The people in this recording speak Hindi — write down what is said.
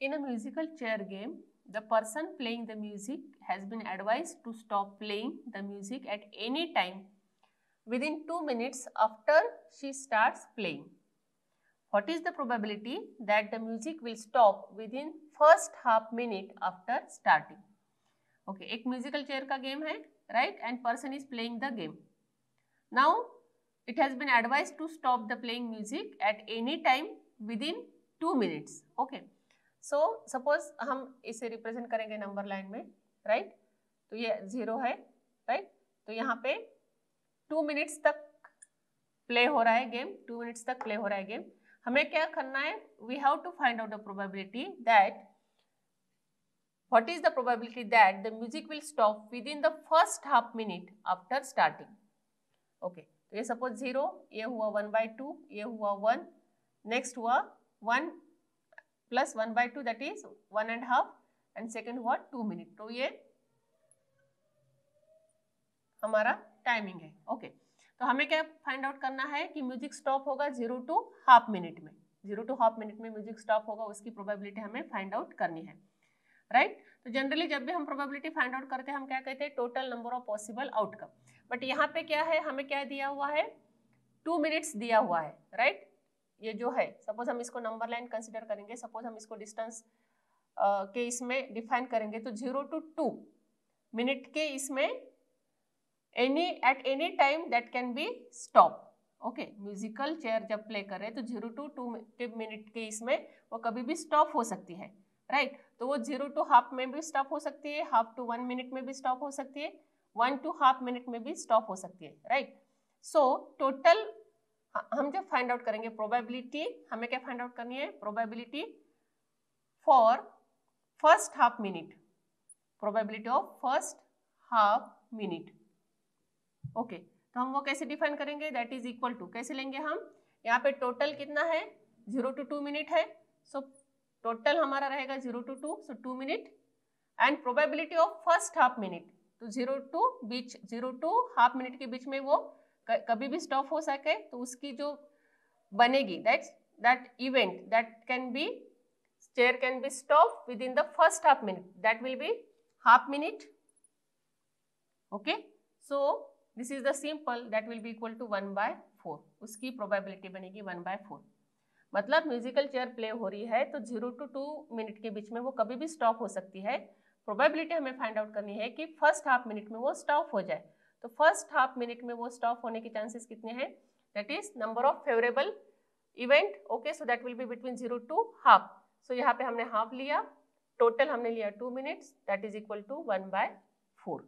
In a musical chair game, the person playing the music has been advised to stop playing the music at any time within 2 minutes after she starts playing. What is the probability that the music will stop within first half minute after starting? Okay, एक musical chair का game है, right? And person is playing the game. Now, it has been advised to stop the playing music at any time within 2 minutes. Okay. So so, suppose हम इसे रिप्रेजेंट करेंगे नंबर लाइन में राइट right? तो ये ज़ीरो है राइट right? तो यहाँ पे टू मिनट्स तक प्ले हो रहा है गेम टू मिनट्स तक प्ले हो रहा है गेम हमें क्या करना है we have to find out the probability that what is the probability that the music will stop within the first half minute after starting okay तो ये सपोज़ ज़ीरो ये हुआ वन बाई टू ये हुआ वन नेक्स्ट हुआ one plus one by two that is one and half and second हुआ टू मिनट तो ये हमारा टाइमिंग है. Okay okay. तो हमें क्या फाइंड आउट करना है कि म्यूज़िक स्टॉप होगा ज़ीरो टू हाफ़ मिनट में. ज़ीरो टू हाफ़ मिनट में म्यूज़िक स्टॉप होगा, उसकी प्रोबेबिलिटी हमें फाइंड आउट करनी है. Right right? तो जनरली जब भी हम प्रोबेबिलिटी फाइंड आउट करते हैं, हम क्या कहते हैं? Total number of possible outcome but यहाँ पे क्या है? हमें क्या दिया हुआ है? टू मिनट्स दिया हुआ है. राइट? ये जो है सपोज़ हम इसको नंबर लाइन कंसिडर करेंगे सपोज़ हम इसको डिस्टेंस के इसमें डिफाइन करेंगे तो ज़ीरो टू टू मिनट के इसमें any at any time that can be stop okay musical chair जब प्ले करें तो ज़ीरो टू टू मिनट के इसमें वो कभी भी स्टॉप हो सकती है राइट right? तो वो ज़ीरो टू हाफ़ में भी स्टॉप हो सकती है हाफ़ टू वन मिनट में भी स्टॉप हो सकती है वन टू हाफ़ मिनट में भी स्टॉप हो सकती है राइट सो टोटल हम जब फाइंड आउट करेंगे प्रोबेबिलिटी हमें क्या फाइंड आउट करनी है? Probability for first half minute probability of first half minute okay तो हम वो कैसे डिफाइन करेंगे? दैट इज़ इक्वल टू कैसे लेंगे हम? यहाँ पे टोटल कितना है? ज़ीरो टू टू मिनट है। सो so, टोटल हमारा रहेगा zero to two so two minute and probability of first half minute तो ज़ीरो टू बीच ज़ीरो टू हाफ़ मिनट के बीच में वो कभी भी स्टॉप हो सके तो उसकी जो बनेगी that's that event that can be chair can be stop within the first half minute that will be half minute okay so this is the simple that will be equal to one by four उसकी प्रोबेबिलिटी बनेगी वन बाय फोर मतलब म्यूजिकल चेयर प्ले हो रही है तो ज़ीरो टू टू मिनट के बीच में वो कभी भी स्टॉप हो सकती है। प्रोबेबिलिटी हमें फाइंड आउट करनी है कि फ़र्स्ट हाफ़ मिनट में वो स्टॉप हो जाए। तो फ़र्स्ट हाफ़ मिनट में वो स्टॉप होने के चांसेस कितने हैं? That is number of favourable event okay so that will be between zero to half so यहाँ पे हमने हाफ़ लिया टोटल हमने लिया two minutes that is equal to one by four